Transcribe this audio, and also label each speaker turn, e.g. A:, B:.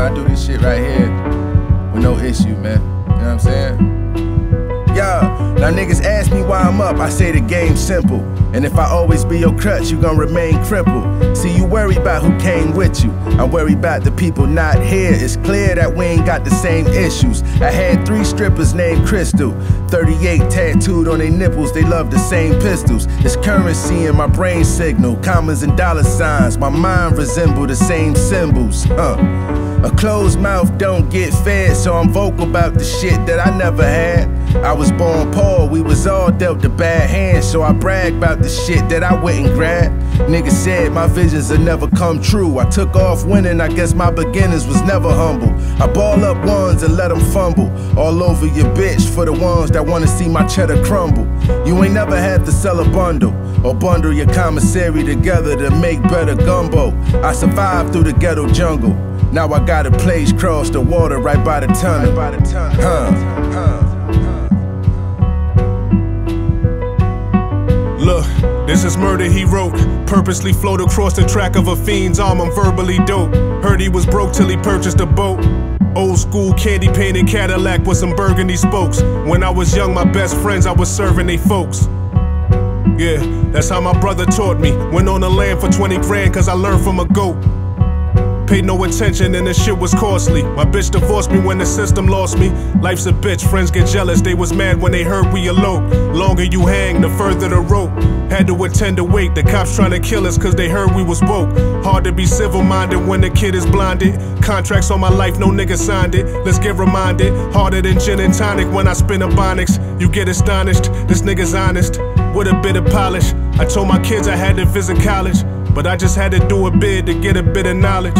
A: I do this shit right here with no issue, man. You know what I'm saying? Now niggas ask me why I'm up, I say the game's simple. And if I always be your crutch, you gon' remain crippled. See, you worry about who came with you. I worry about the people not here. It's clear that we ain't got the same issues. I had three strippers named Crystal. 38 tattooed on their nipples, they love the same pistols. It's currency in my brain signal, commas and dollar signs. My mind resemble the same symbols. Huh. A closed mouth don't get fed, so I'm vocal about the shit that I never had. I was born poor, we was all dealt a bad hand, so I brag about the shit that I wouldn't grab. Niggas said my visions had never come true. I took off winning, I guess my beginnings was never humble. I ball up ones and let them fumble. All over your bitch for the ones that wanna see my cheddar crumble. You ain't never had to sell a bundle or bundle your commissary together to make better gumbo. I survived through the ghetto jungle. Now I got a place cross the water right by the tunnel. Huh.
B: Look, this is murder he wrote. Purposely float across the track of a fiend's arm. I'm verbally dope. He was broke till he purchased a boat. Old school candy painted Cadillac with some burgundy spokes. When I was young, my best friends, I was serving they folks. Yeah, that's how my brother taught me. Went on the land for 20 grand cause I learned from a goat. Paid no attention and the shit was costly. My bitch divorced me when the system lost me. Life's a bitch, friends get jealous. They was mad when they heard we eloped. Longer you hang, the further the rope. Had to attend to wait. The cops trying to kill us cause they heard we was woke. Hard to be civil minded when the kid is blinded. Contracts on my life, no nigga signed it. Let's get reminded. Harder than gin and tonic when I spin Ebonics. You get astonished, this nigga's honest. With a bit of polish. I told my kids I had to visit college. But I just had to do a bid to get a bit of knowledge.